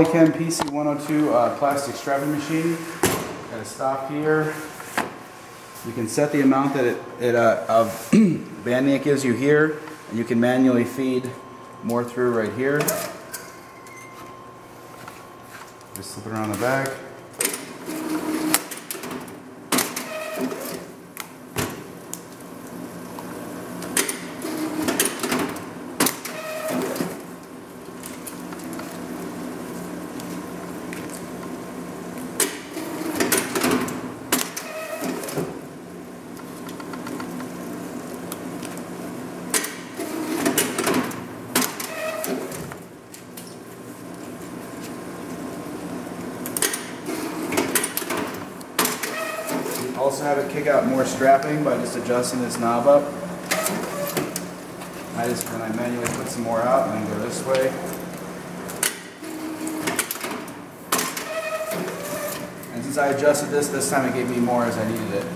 Polychem PC102 uh, plastic strapping machine. Got a stop here. You can set the amount that it, it uh, of banding it gives you here, and you can manually feed more through right here. Just slip it around the back. Also have it kick out more strapping by just adjusting this knob up. I just, then I manually put some more out and then go this way. And since I adjusted this, this time it gave me more as I needed it.